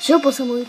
Все посамует.